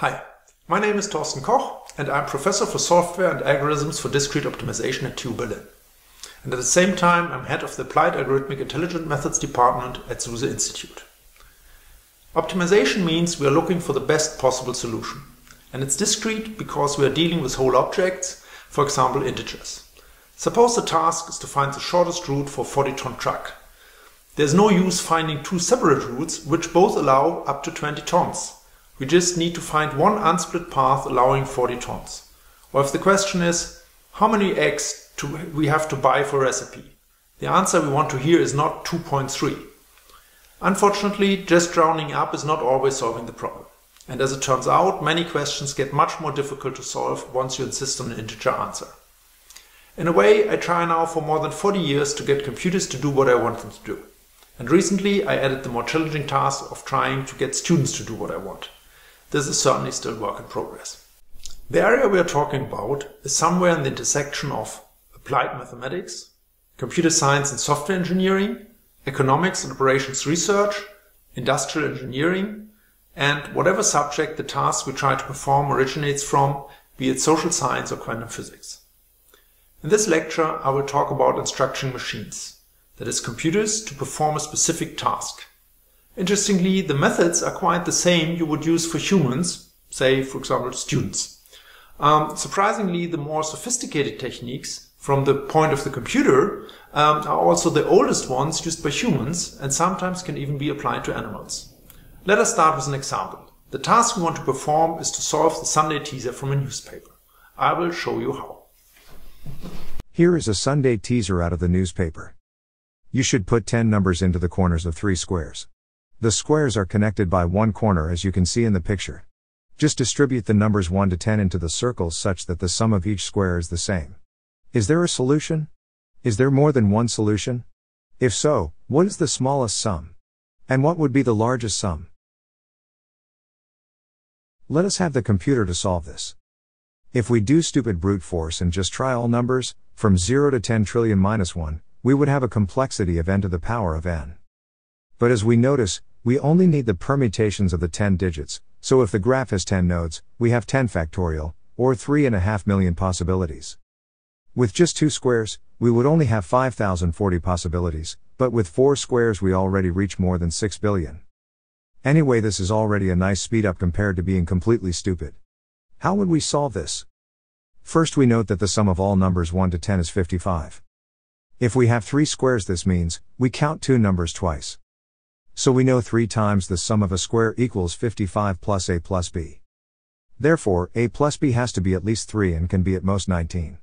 Hi, my name is Thorsten Koch and I'm Professor for Software and Algorithms for Discrete Optimization at TU Berlin. And at the same time, I'm head of the Applied Algorithmic Intelligent Methods Department at Zuse Institute. Optimization means we are looking for the best possible solution. And it's discrete because we are dealing with whole objects, for example integers. Suppose the task is to find the shortest route for a 40 ton truck. There's no use finding two separate routes which both allow up to 20 tons. We just need to find one unsplit path allowing 40 tons. Or if the question is, how many eggs do we have to buy for recipe? The answer we want to hear is not 2.3. Unfortunately, just rounding up is not always solving the problem. And as it turns out, many questions get much more difficult to solve once you insist on an integer answer. In a way, I try now for more than 40 years to get computers to do what I want them to do. And recently I added the more challenging task of trying to get students to do what I want. This is certainly still work in progress. The area we are talking about is somewhere in the intersection of applied mathematics, computer science and software engineering, economics and operations research, industrial engineering, and whatever subject the task we try to perform originates from, be it social science or quantum physics. In this lecture, I will talk about instructing machines, that is computers to perform a specific task. Interestingly, the methods are quite the same you would use for humans, say, for example, students. Um, surprisingly, the more sophisticated techniques from the point of the computer um, are also the oldest ones used by humans and sometimes can even be applied to animals. Let us start with an example. The task we want to perform is to solve the Sunday teaser from a newspaper. I will show you how. Here is a Sunday teaser out of the newspaper. You should put 10 numbers into the corners of three squares. The squares are connected by one corner as you can see in the picture. Just distribute the numbers 1 to 10 into the circles such that the sum of each square is the same. Is there a solution? Is there more than one solution? If so, what is the smallest sum? And what would be the largest sum? Let us have the computer to solve this. If we do stupid brute force and just try all numbers, from 0 to 10 trillion minus 1, we would have a complexity of n to the power of n. But as we notice, we only need the permutations of the 10 digits, so if the graph has 10 nodes, we have 10 factorial, or 3.5 million possibilities. With just two squares, we would only have 5040 possibilities, but with four squares we already reach more than 6 billion. Anyway, this is already a nice speed up compared to being completely stupid. How would we solve this? First, we note that the sum of all numbers 1 to 10 is 55. If we have three squares, this means we count two numbers twice. So we know 3 times the sum of a square equals 55 plus a plus b. Therefore, a plus b has to be at least 3 and can be at most 19.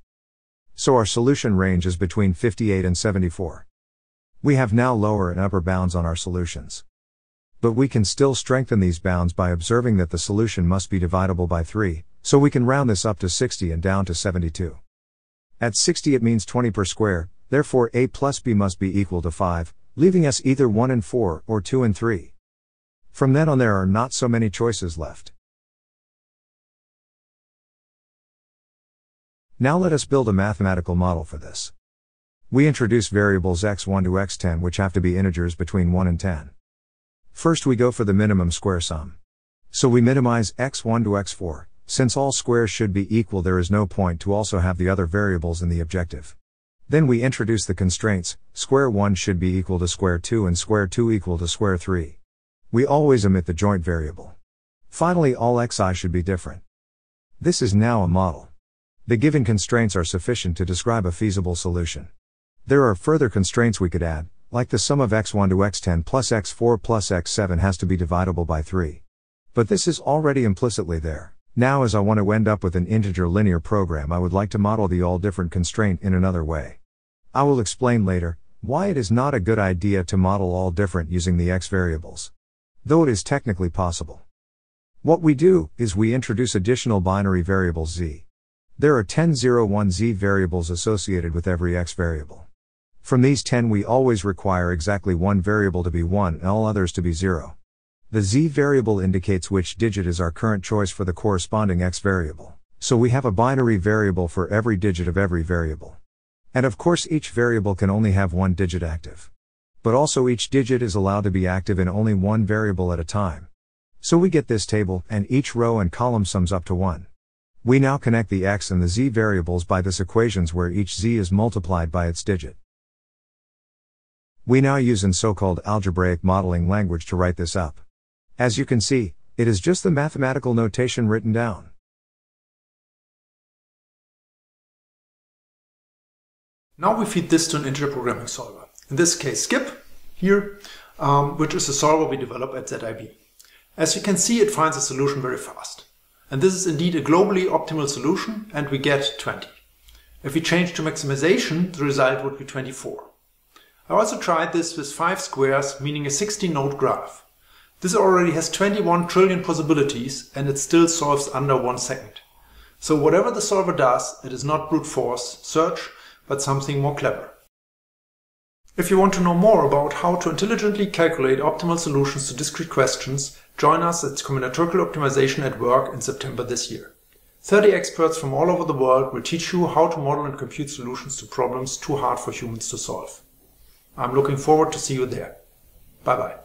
So our solution range is between 58 and 74. We have now lower and upper bounds on our solutions. But we can still strengthen these bounds by observing that the solution must be divisible by 3, so we can round this up to 60 and down to 72. At 60 it means 20 per square, therefore a plus b must be equal to 5, leaving us either 1 and 4 or 2 and 3. From then on, there are not so many choices left. Now let us build a mathematical model for this. We introduce variables x1 to x10 which have to be integers between 1 and 10. First we go for the minimum square sum. So we minimize x1 to x4, since all squares should be equal there is no point to also have the other variables in the objective. Then we introduce the constraints, square 1 should be equal to square 2 and square 2 equal to square 3. We always omit the joint variable. Finally all xi should be different. This is now a model. The given constraints are sufficient to describe a feasible solution. There are further constraints we could add, like the sum of x1 to x10 plus x4 plus x7 has to be divisible by 3. But this is already implicitly there. Now, as I want to end up with an integer linear program, I would like to model the all different constraint in another way. I will explain later why it is not a good idea to model all different using the x variables. Though it is technically possible. What we do is we introduce additional binary variables z. There are 10 0 1 z variables associated with every x variable. From these 10 we always require exactly one variable to be 1 and all others to be 0. The z variable indicates which digit is our current choice for the corresponding x variable. So we have a binary variable for every digit of every variable. And of course each variable can only have one digit active. But also each digit is allowed to be active in only one variable at a time. So we get this table, and each row and column sums up to 1. We now connect the x and the z variables by this equations where each z is multiplied by its digit. We now use in so-called algebraic modeling language to write this up. As you can see, it is just the mathematical notation written down. Now we feed this to an integer programming solver. In this case, SCIP, here, um, which is a solver we develop at ZIB. As you can see, it finds a solution very fast. And this is indeed a globally optimal solution, and we get 20. If we change to maximization, the result would be 24. I also tried this with 5 squares, meaning a 16-node graph. This already has 21 trillion possibilities, and it still solves under 1 second. So whatever the solver does, it is not brute force search, but something more clever. If you want to know more about how to intelligently calculate optimal solutions to discrete questions, join us at Combinatorial Optimization at Work in September this year. 30 experts from all over the world will teach you how to model and compute solutions to problems too hard for humans to solve. I'm looking forward to see you there. Bye bye.